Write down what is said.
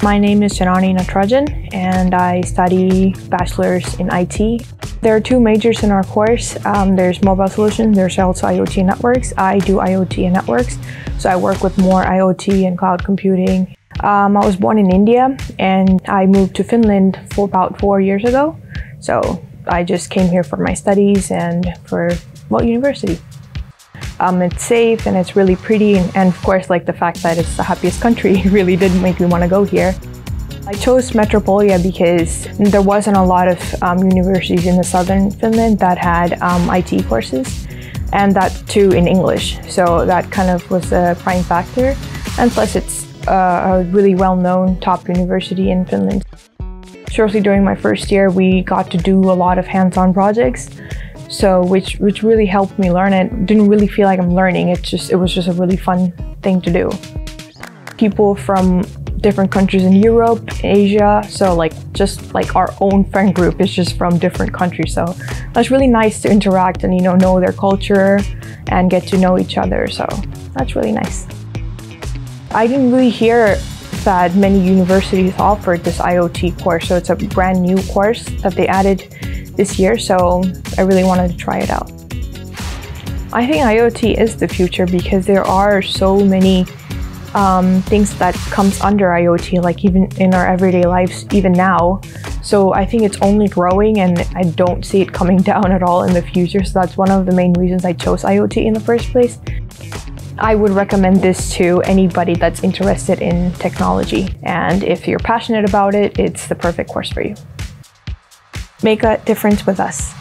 My name is Janani Natarajan and I study bachelor's in IT. There are two majors in our course. Um, there's mobile solutions, there's also IoT networks. I do IoT and networks, so I work with more IoT and cloud computing. Um, I was born in India and I moved to Finland for about four years ago. So I just came here for my studies and for, well, university. Um, it's safe and it's really pretty and, and, of course like the fact that it's the happiest country really did make me want to go here. I chose Metropolia because there wasn't a lot of um, universities in the southern Finland that had um, IT courses and that too in English. So that kind of was a prime factor. And plus it's uh, a really well-known top university in Finland. Shortly during my first year, we got to do a lot of hands-on projects so which which really helped me learn it. Didn't really feel like i'm learning. It just it was just a really fun thing to do. People from different countries in europe asia so like just like our own friend group is just from different countries. So that's really nice to interact and you know know their culture and get to know each other. So that's really nice. I didn't really hear that many universities offered this iot course. So it's a brand new course that they added this year, so I really wanted to try it out. I think IoT is the future because there are so many um, things that comes under IoT, like even in our everyday lives, even now. So I think it's only growing and I don't see it coming down at all in the future. So that's one of the main reasons I chose IoT in the first place. I would recommend this to anybody that's interested in technology. And if you're passionate about it, it's the perfect course for you make a difference with us.